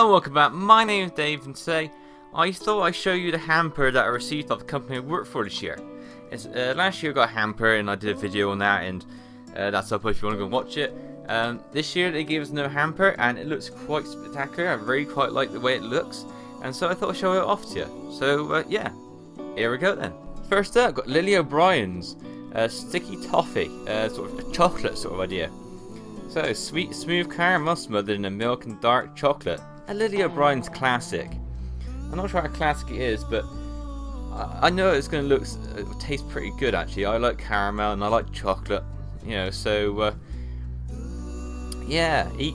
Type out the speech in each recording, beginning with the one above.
Hello, welcome back. My name is Dave, and today I thought I'd show you the hamper that I received off the company I work for this year. Uh, last year I got a hamper, and I did a video on that, and uh, that's up if you want to go and watch it. Um, this year they gave us no hamper, and it looks quite spectacular. I really quite like the way it looks, and so I thought I'd show it off to you. So uh, yeah, here we go then. First up, got Lily O'Brien's uh, sticky toffee, uh, sort of a chocolate sort of idea. So, sweet, smooth caramel smothered in a milk and dark chocolate. A Lily O'Brien's classic. I'm not sure how classic it is, but I, know it's going to look, uh, taste pretty good actually. I like caramel and I like chocolate, you know, so uh, yeah, eat,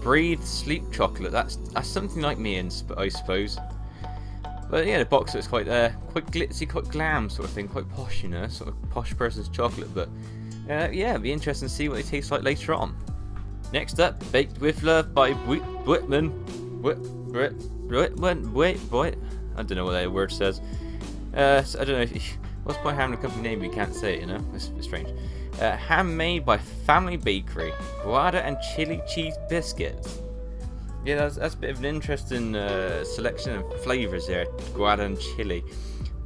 breathe, sleep chocolate. That's that's something like me, in, I suppose. But yeah, the box looks quite uh, quite glitzy, quite glam sort of thing, quite posh, you know, sort of posh person's chocolate. But uh, yeah, it'd be interesting to see what it tastes like later on. Next up, Baked with Love by Whitman. Whitman, wait, wait. I don't know what that word says. Uh, so I don't know what's my having a company name you can't say it, you know? It's, it's strange. Uh, handmade by Family Bakery, Gouda and chili cheese biscuits. Yeah, that's, that's a bit of an interesting uh, selection of flavours there, Gouda and chili.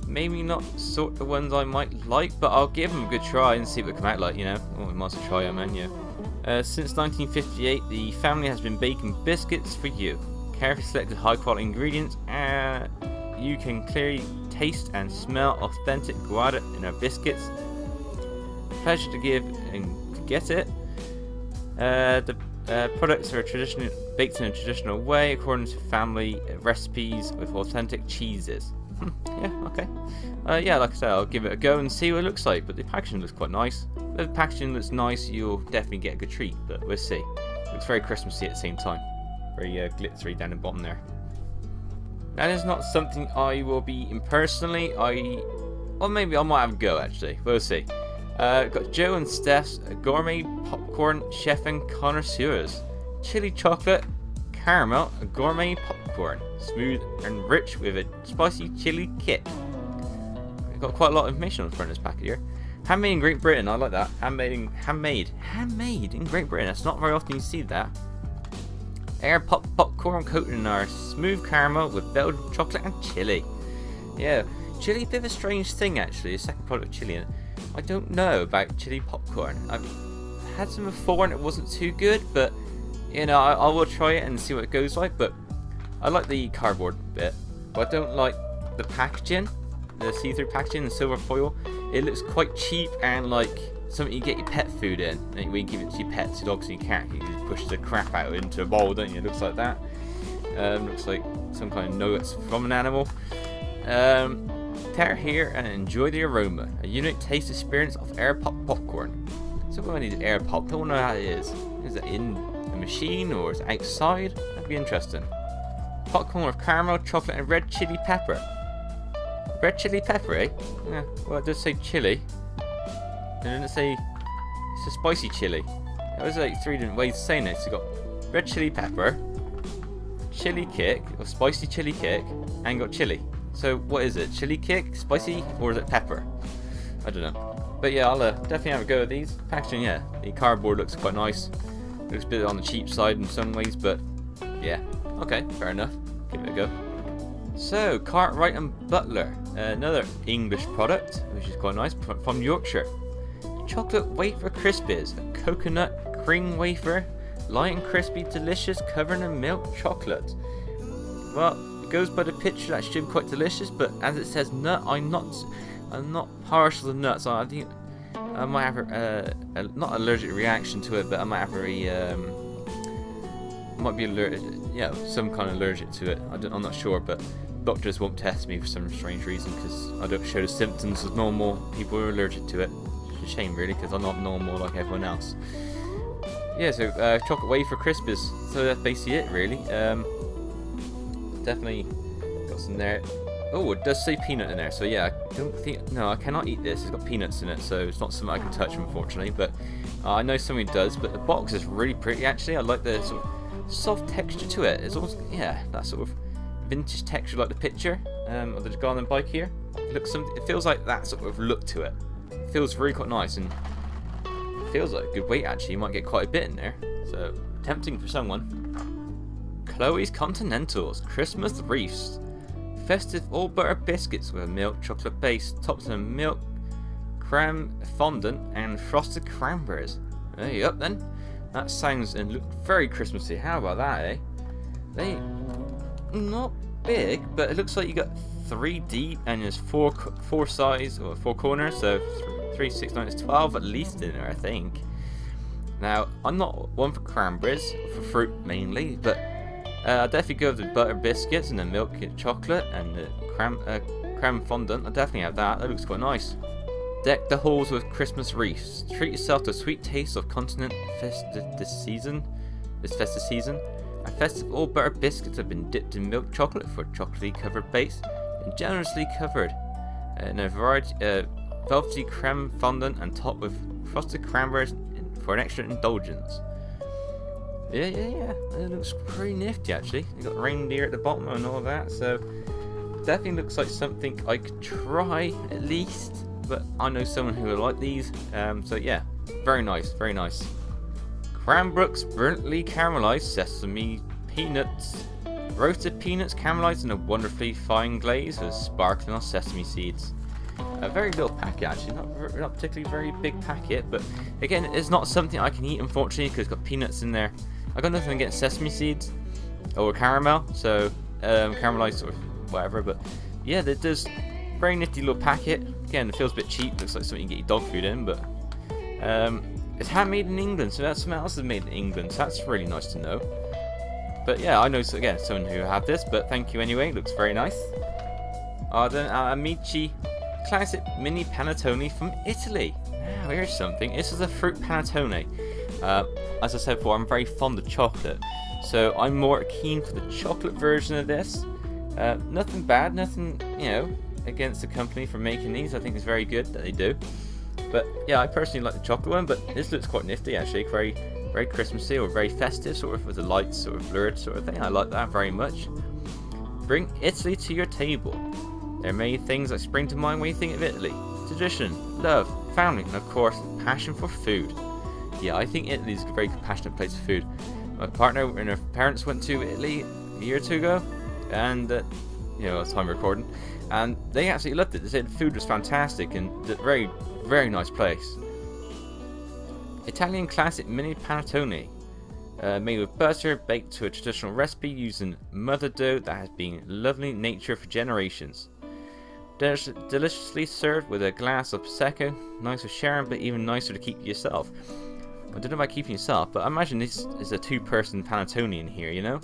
Maybe not sort of ones I might like, but I'll give them a good try and see what they come out like, you know? Oh, we might try them, man, yeah. Uh, since 1958, the family has been baking biscuits for you. Carefully selected high quality ingredients, uh, you can clearly taste and smell authentic Gouda in our biscuits. Pleasure to give and to get it. Uh, the uh, products are traditional, baked in a traditional way according to family recipes with authentic cheeses. Hmm, yeah, okay. Uh, yeah, like I said, I'll give it a go and see what it looks like, but the packaging looks quite nice. If the packaging looks nice, you'll definitely get a good treat, but we'll see. It looks very Christmassy at the same time. Very uh, glittery down the bottom there. That is not something I will be in personally. I, or maybe I might have a go actually. We'll see. Uh, got Joe and Seph's gourmet popcorn chef and connoisseurs. Chili chocolate, caramel, gourmet popcorn. Smooth and rich with a spicy chili kick. Got quite a lot of information on the front of this packet here. Handmade in Great Britain, I like that. Handmade, in, handmade, handmade in Great Britain. It's not very often you see that. Air pop popcorn coated in our smooth caramel with Belgian chocolate and chili. Yeah, chili, bit of a strange thing actually. A second product of chili. I don't know about chili popcorn. I've had some before and it wasn't too good, but you know, I, I will try it and see what it goes like. But I like the cardboard bit, but I don't like the packaging, the see-through packaging, the silver foil. It looks quite cheap and like something you get your pet food in. And you give it to your pets, your dogs and your cat, you push the crap out into a bowl, don't you? It looks like that. Um, looks like some kind of nuggets from an animal. Um, tear here and enjoy the aroma. A unique taste experience of air pop popcorn. So we need air pop. Don't know how it is. Is it in a machine or is it outside? That'd be interesting. Popcorn with caramel, chocolate, and red chili pepper. Red chili pepper, eh? Yeah, well, it does say chili. It didn't say it's a spicy chili. There's like three different ways of saying it. So you got red chili pepper, chili kick, or spicy chili kick, and got chili. So what is it? Chili kick, spicy, or is it pepper? I don't know. But yeah, I'll uh, definitely have a go at these. Packaging, yeah, the cardboard looks quite nice. Looks a bit on the cheap side in some ways, but yeah, okay, fair enough. Give it a go. So, Cartwright and Butler, another English product, which is quite nice, from Yorkshire chocolate wafer crispies, a coconut cream wafer, light and crispy, delicious, covered in milk chocolate. Well, it goes by the picture that should be quite delicious, but as it says nut, I'm not, I'm not partial to nuts. I think I might have a, a, not allergic reaction to it, but I might have a um, might be allergic, yeah, some kind of allergic to it. I am not sure, but doctors won't test me for some strange reason because I don't show the symptoms as normal people are allergic to it a shame really because I'm not normal like everyone else. Yeah, so uh, chocolate wafer crispies. So that's basically it really. Um, definitely got some there. Oh, it does say peanut in there. So yeah, I don't think no, I cannot eat this. It's got peanuts in it, so it's not something I can touch unfortunately. But uh, I know something does. But the box is really pretty actually. I like the sort of soft texture to it. It's almost yeah, that sort of vintage texture like the picture um, of the Garden bike here. It looks some, it feels like that sort of look to it feels really quite nice and feels like a good weight actually. You might get quite a bit in there. So tempting for someone. Chloe's Continentals Christmas Reefs. Festive all butter biscuits with a milk chocolate base, topped with milk creme fondant and frosted cranberries. There you go then. That sounds and look very Christmassy. How about that, eh? They not big, but it looks like you got three deep and there's four four sides or four corners, so three, six, nine, it's twelve at least in there, I think. Now, I'm not one for cranberries, for fruit mainly, but uh, I'll definitely go with the butter biscuits and the milk chocolate and the creme, uh, creme fondant. I'll definitely have that. That looks quite nice. Deck the halls with Christmas wreaths. Treat yourself to sweet taste of continent festive this season. This festive season. A festive all butter biscuits have been dipped in milk chocolate for a chocolatey covered base and generously covered uh, in a variety uh, velvety creme fondant and topped with frosted cranberries for an extra indulgence. Yeah, yeah, yeah. It looks pretty nifty actually. You got reindeer at the bottom and all that, so definitely looks like something I could try at least. But I know someone who would like these, um, so yeah, very nice, very nice. Cranbrook's brilliantly caramelized sesame peanuts. Roasted peanuts caramelized in a wonderfully fine glaze with sparkling sesame seeds. A very little packet actually, not, not particularly very big packet, but again, it's not something I can eat unfortunately because it's got peanuts in there. I got nothing against sesame seeds or caramel, so um, caramelized or whatever, but yeah, it does very nifty little packet. Again, it feels a bit cheap, looks like something you get your dog food in, but um, it's handmade in England, so that's something else is made in England, so that's really nice to know. But yeah, I know again someone who had this, but thank you anyway. Looks very nice. Arden Amici classic mini panettone from Italy. Now here's something. This is a fruit panettone. Uh, as I said before, I'm very fond of chocolate, so I'm more keen for the chocolate version of this. Uh, nothing bad, nothing you know against the company for making these. I think it's very good that they do. But yeah, I personally like the chocolate one, but this looks quite nifty actually, very very Christmassy or very festive, sort of with the lights sort of blurred sort of thing. I like that very much. Bring Italy to your table. There are many things that spring to mind when you think of Italy. Tradition, love, family, and of course, passion for food. Yeah, I think Italy is a very passionate place for food. My partner and her parents went to Italy a year or two ago, and uh, you know, it's time recording, and they absolutely loved it. They said the food was fantastic and a very, very nice place. Italian classic mini panettone. Uh, made with butter, baked to a traditional recipe using mother dough that has been lovely nature for generations. Del deliciously served with a glass of Prosecco, nice for sharing, but even nicer to keep yourself. I don't know about keeping yourself, but I imagine this is a two-person panettone in here, you know?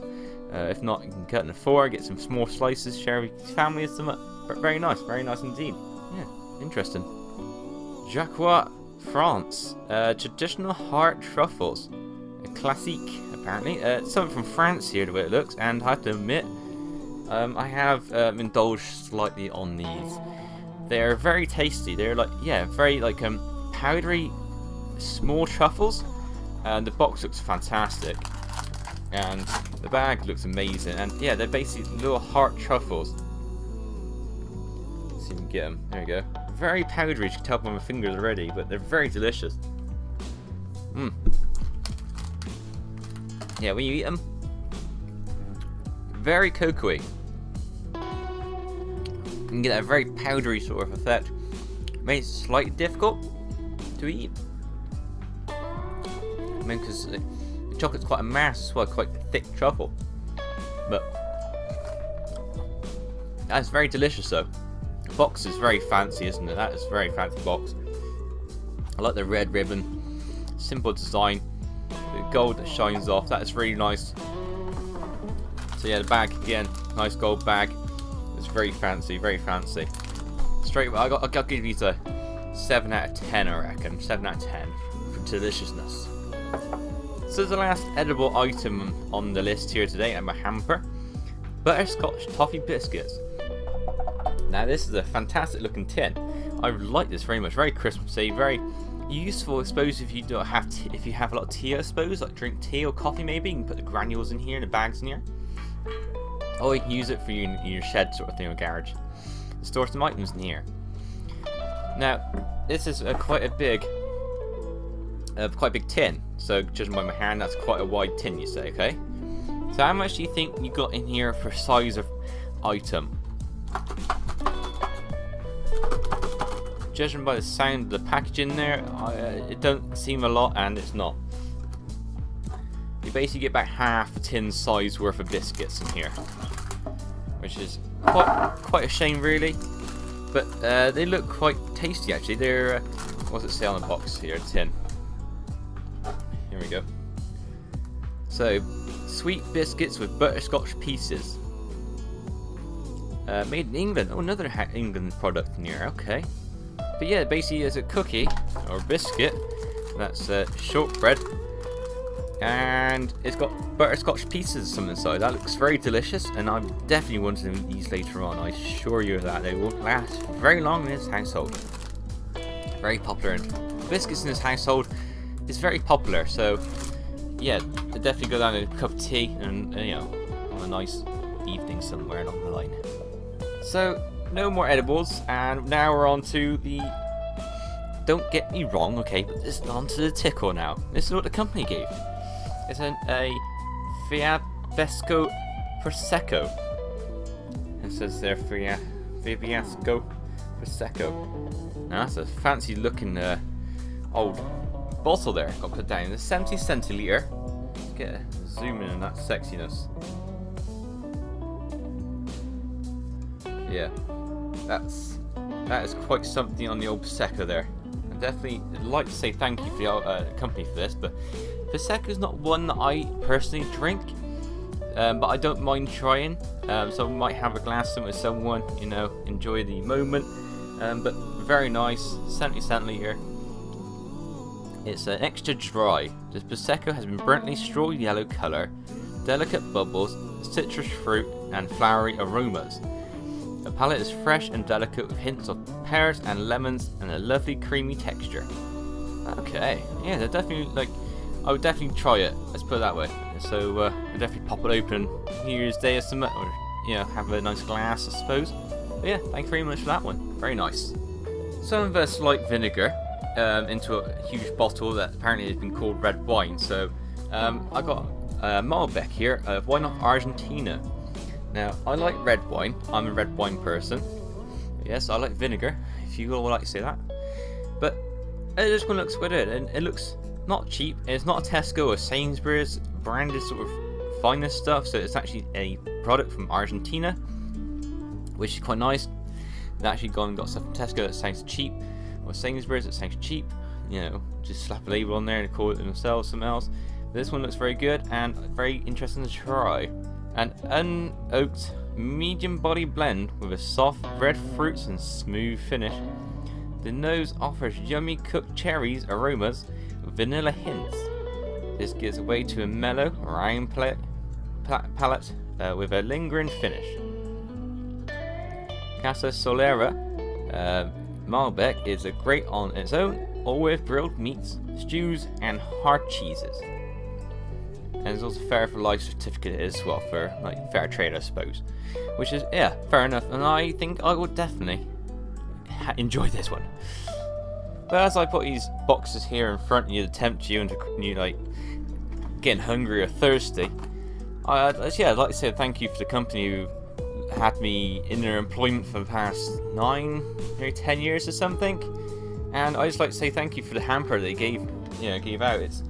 Uh, if not, you can cut in four, get some small slices, share with your family, some very nice, very nice indeed. Yeah, interesting. Jacques, France. Uh, traditional heart truffles. A classique, apparently. Uh, something from France here, the way it looks, and I have to admit, um, I have um, indulged slightly on these. They're very tasty. They're like, yeah, very like um, powdery, small truffles. And the box looks fantastic. And the bag looks amazing. And yeah, they're basically little heart truffles. Let's see if we can get them. There we go. Very powdery, you can tell by my fingers already, but they're very delicious. Mmm. Yeah, when you eat them, very cocoa-y can get a very powdery sort of effect. Makes it slightly difficult to eat. I mean, because the chocolate's quite a mass as well, quite thick truffle. But that's very delicious though. The box is very fancy, isn't it? That is very fancy box. I like the red ribbon, simple design, the gold that shines off. That is really nice. So yeah, the bag again, nice gold bag. Very fancy, very fancy. Straight I got, I got to give these a 7 out of 10, I reckon. 7 out of 10 for deliciousness. So the last edible item on the list here today, I'm a hamper. Butterscotch toffee biscuits. Now this is a fantastic looking tin. I like this very much, very Christmassy, very useful. I suppose if you don't have if you have a lot of tea, I suppose like drink tea or coffee maybe, you can put the granules in here and the bags in here. Or you can use it for your, your shed sort of thing or garage. Store some items in here. Now, this is a, quite a big, quite big tin. So judging by my hand, that's quite a wide tin, you say, okay? So how much do you think you got in here for size of item? Judging by the sound of the packaging there, uh, it don't seem a lot and it's not. You basically get about half tin size worth of biscuits in here. Which is quite, quite a shame really. But uh, they look quite tasty actually. They're, uh, what's it say on the box here, tin? Here we go. So, sweet biscuits with butterscotch pieces. Uh, made in England. Oh, another England product in here. Okay. But yeah, basically it's a cookie or biscuit. That's uh, shortbread. And it's got butterscotch pieces some inside. That looks very delicious, and I'm definitely wanting to eat these later on. I assure you that they won't last very long in this household. Very popular, and biscuits in this household is very popular. So yeah, definitely go down a cup of tea and, you know, on a nice evening somewhere along the line. So, no more edibles, and now we're on to the... Don't get me wrong, okay, but this is on to the tickle now. This is what the company gave. An, a Fiabesco Prosecco. It says there, Fia, Fiabesco Prosecco. Now that's a fancy looking uh, old bottle there got put down. The 70 centiliter. Let's get a zoom in on that sexiness. Yeah, that's that is quite something on the old Prosecco there. I definitely like to say thank you for the uh, company for this, but Prosecco is not one that I personally drink, um, but I don't mind trying. Um, so I might have a glass with someone, you know, enjoy the moment. Um, but very nice, 70 centiliter. It's an extra dry. This Prosecco has been brightly straw yellow colour, delicate bubbles, citrus fruit and flowery aromas. The palate is fresh and delicate with hints of pears and lemons and a lovely creamy texture. Okay, yeah, they're definitely like, I would definitely try it, let's put it that way. So, uh, I'll definitely pop it open New Year's Day or or, you know, have a nice glass, I suppose. But yeah, thank you very much for that one. Very nice. Some of us like vinegar, um, into a huge bottle that apparently has been called red wine. So um, I got a Malbec here of wine of Argentina. Now I like red wine. I'm a red wine person. Yes, I like vinegar. If you all like to say that, but this one looks good, and it looks not cheap. It's not a Tesco or Sainsbury's branded sort of finest stuff. So it's actually a product from Argentina, which is quite nice. They actually gone and got stuff from Tesco that sounds cheap or Sainsbury's it sounds cheap you know just slap a label on there and call it themselves something else but this one looks very good and very interesting to try an unoaked medium body blend with a soft red fruits and smooth finish the nose offers yummy cooked cherries aromas vanilla hints this gives way to a mellow round palate, palate uh, with a lingering finish Casa Solera uh, Malbec is a great on its own or with grilled meats, stews, and hard cheeses. And there's also fair for life certificate as well for like fair trade, I suppose. Which is yeah, fair enough. And I think I would definitely enjoy this one. But as I put these boxes here in front of you to tempt you into you like getting hungry or thirsty, I, yeah, I'd like to say thank you for the company who had me in their employment for the past nine, maybe ten years or something. And I just like to say thank you for the hamper they gave, you know, gave out. It's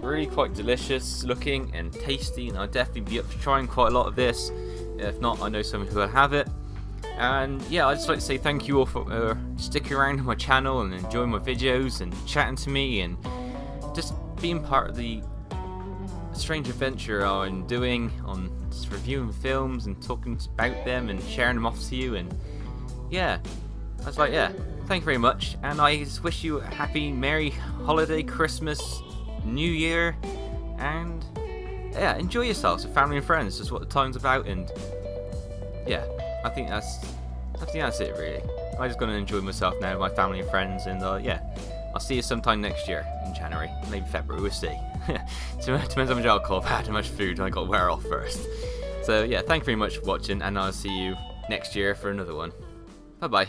really quite delicious looking and tasty, and I'll definitely be up to trying quite a lot of this. If not, I know someone who will have it. And yeah, I'd just like to say thank you all for uh, sticking around on my channel and enjoying my videos and chatting to me and just being part of the strange adventure I'm doing on just reviewing films and talking about them and sharing them off to you and yeah I was like yeah thank you very much. And I just wish you a happy merry holiday Christmas New Year and yeah enjoy yourselves with family and friends just what the time's about and yeah I think that's I think that's it really I'm just gonna enjoy myself now with my family and friends and uh, yeah I'll see you sometime next year in January maybe February we'll see Depends how much alcohol I've had, how much food I got to wear off first. So yeah, thank you very much for watching, and I'll see you next year for another one. Bye bye.